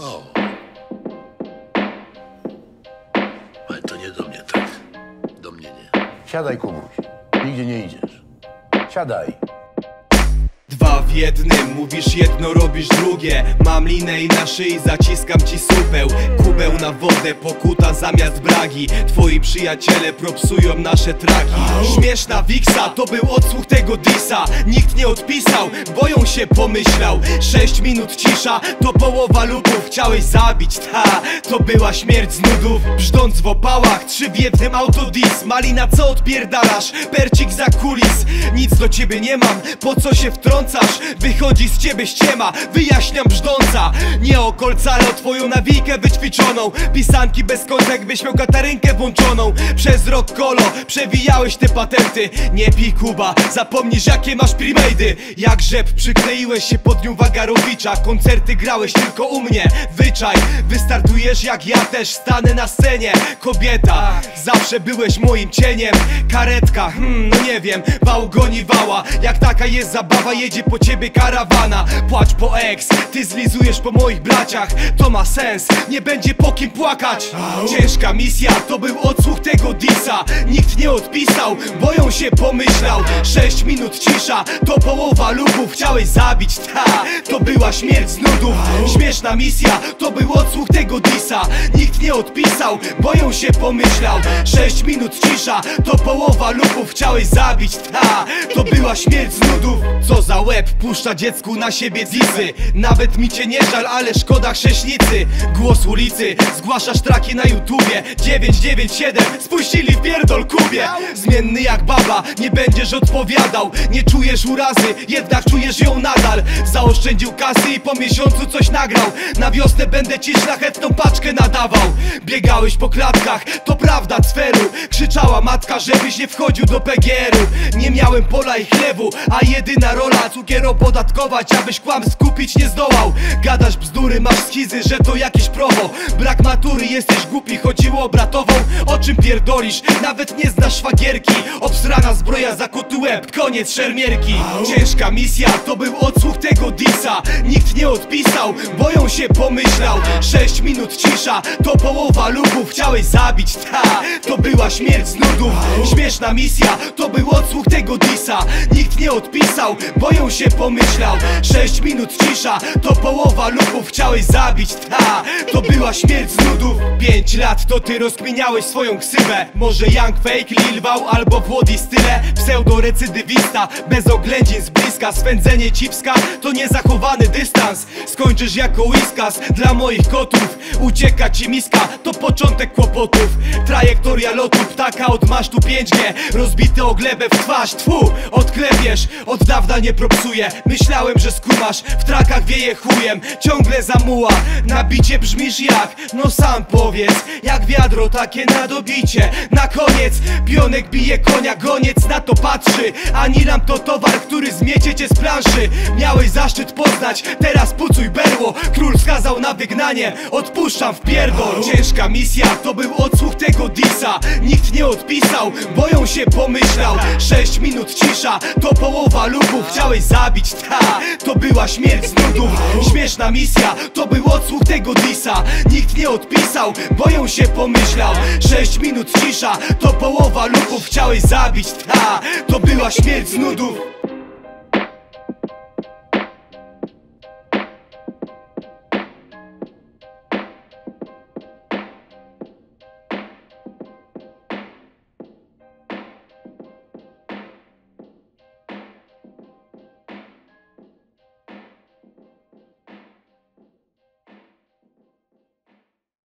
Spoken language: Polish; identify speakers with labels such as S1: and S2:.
S1: O. Ale to nie do mnie tak. Do mnie nie.
S2: Siadaj, Kubuś. Nigdzie nie idziesz. Siadaj.
S3: W jednym, mówisz jedno, robisz drugie. Mam linę i na szyi zaciskam ci supeł. Kubeł na wodę, pokuta zamiast bragi. Twoi przyjaciele propsują nasze traki Śmieszna wiksa, to był odsłuch tego disa. Nikt nie odpisał, boją się pomyślał. Sześć minut cisza, to połowa lupów Chciałeś zabić, ta, to była śmierć z nudów. Brzdąc w opałach, trzy w jednym autodis. Malina, co odpierdalasz? Percik za kulis. Nic do ciebie nie mam, po co się wtrącasz? Wychodzi z ciebie ściema, wyjaśniam brzdąca. Nie o kolca, ale o twoją nawijkę wyćwiczoną. Pisanki bez końca, jakbyś miał katarynkę włączoną. Przez rok kolo, przewijałeś te patenty. Nie pij Kuba, zapomnisz jakie masz primade'y Jak rzep przykleiłeś się pod nią Wagarowicza. Koncerty grałeś tylko u mnie, wyczaj Wystartujesz jak ja też, stanę na scenie. Kobieta, zawsze byłeś moim cieniem. Karetka, hmm, no nie wiem, wał goni Jak taka jest zabawa, jedzie po ciebie karawana. Płacz po ex, ty zlizujesz po moich braciach. To ma sens, nie będzie po kim płakać. Ciężka misja, to był odsłuch tego disa Nikt nie odpisał, boją się pomyślał. Sześć minut cisza, to połowa lubów. Chciałeś zabić, ta, to była śmierć z nudów. Śmieszna misja, to był odsłuch tego disa. Nikt nie odpisał, boją się pomyślał. Sześć minut cisza, to połowa lubów. Chciałeś zabić, ta, to była śmierć z nudów. Co za łeb puszcza dziecku na siebie zisy Nawet mi cię nie żal, ale szkoda chrześnicy. Głos ulicy, zgłaszasz traki na YouTubie. 997, spuścili pierdol kubie. Zmienny jak baba, nie będziesz odpowiadał. Nie czujesz urazy, jednak czujesz ją nadal. Zaoszczędził kasy i po miesiącu coś nagrał. Na wiosnę będę ci szlachetną paczkę nadawał. Biegałeś po klatkach, to prawda cweru. Krzyczała matka, żebyś nie wchodził do PGR-u Nie miałem pola i chlewu, a jedyna rola Cukier opodatkować, abyś kłam skupić nie zdołał. Gadasz bzdury, masz schizy, że to jakieś promo Brak matury, jesteś głupi, chodziło o bratową O czym pierdolisz? Nawet nie znasz szwagierki. Obsrana zbroja, zakuty łeb, koniec szermierki. Ciężka misja, to był odsłuch tego disa. Nikt nie odpisał, boją się pomyślał. Sześć minut cisza, to połowa lubów. Chciałeś zabić, ta, to była śmierć z nudów Śmieszna misja, to był odsłuch tego disa. Nikt nie odpisał, boją się pomyślał. Sześć minut cisza, to połowa lubów. Chciałeś zabić, ta, to była śmierć z nudów Pięć lat to ty rozkminiałeś swoją ksywę. Może Young Fake, Lil Wał albo Włody Style. Pseudorecydywista, bez oględzin z bliska. Swędzenie cipska to niezachowany dystans. Skończysz jako whiskas dla moich kotów. Ucieka ci miska, to początek kłopotów. Trajektoria lotu ptaka od masztu 5G Rozbite o glebę w twarz, tfu, odklepiesz. Od dawna nie propsuję, myślałem, że skumasz. W trakach wieje chujem, ciągle zamuła. Na bicie brzmisz jak, no sam powiedz Jak wiadro takie na dobicie Na koniec, pionek bije konia, goniec na to patrzy. Anilam to towar, który zmiecie cię z planszy. Miałeś zaszczyt poznać, teraz pucuj berło. Król skazał na wygnanie, odpuszczam w pierdol. Ciężka misja, to był odsłuch tego disa. Nikt nie odpisał, boją się pomyślał. Sześć minut cisza, to połowa lubów. Chciałeś zabić, ta, to była śmierć z nudów. Śmieszna misja, to był odsłuch tego disa. Nikt nie odpisał, boją się pomyślał. Sześć minut cisza, to połowa lubów Chciałeś zabić, ta, to była śmierć z nudów